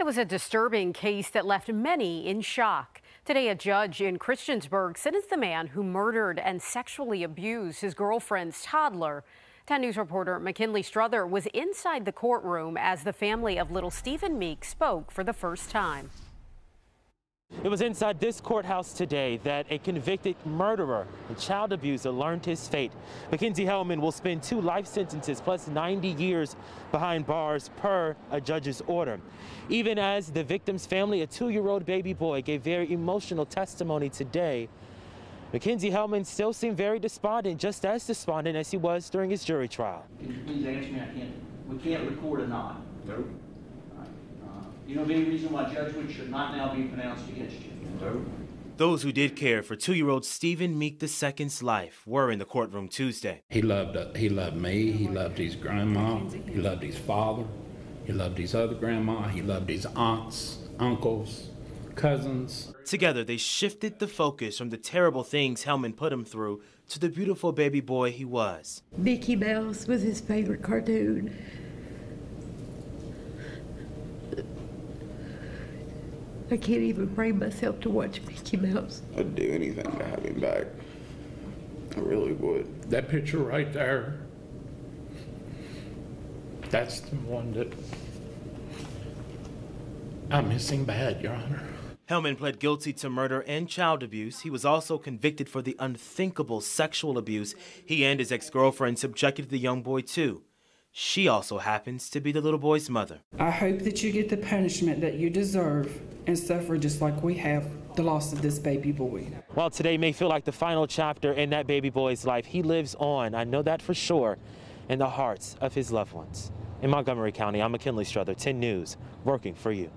It was a disturbing case that left many in shock. Today, a judge in Christiansburg sentenced the man who murdered and sexually abused his girlfriend's toddler. 10 News reporter McKinley Strother was inside the courtroom as the family of little Stephen Meek spoke for the first time. It was inside this courthouse today that a convicted murderer and child abuser learned his fate. Mackenzie Hellman will spend two life sentences plus 90 years behind bars per a judge's order. Even as the victim's family, a two-year-old baby boy, gave very emotional testimony today, Mackenzie Hellman still seemed very despondent, just as despondent as he was during his jury trial. Can you please answer me? I can't, we can't record a nod. Nope. You know of any reason why judgment should not now be pronounced against you? Nope. Those who did care for two-year-old Stephen Meek II's life were in the courtroom Tuesday. He loved uh, he loved me. He loved his grandma. He loved his father. He loved his other grandma. He loved his aunts, uncles, cousins. Together, they shifted the focus from the terrible things Hellman put him through to the beautiful baby boy he was. Mickey Mouse was his favorite cartoon. I can't even bring myself to watch Mickey Mouse. I'd do anything to have him back. I really would. That picture right there, that's the one that I'm missing bad, Your Honor. Hellman pled guilty to murder and child abuse. He was also convicted for the unthinkable sexual abuse he and his ex-girlfriend subjected the young boy to. She also happens to be the little boy's mother. I hope that you get the punishment that you deserve and suffer just like we have the loss of this baby boy. While today may feel like the final chapter in that baby boy's life, he lives on, I know that for sure, in the hearts of his loved ones. In Montgomery County, I'm McKinley Strother, 10 News, working for you.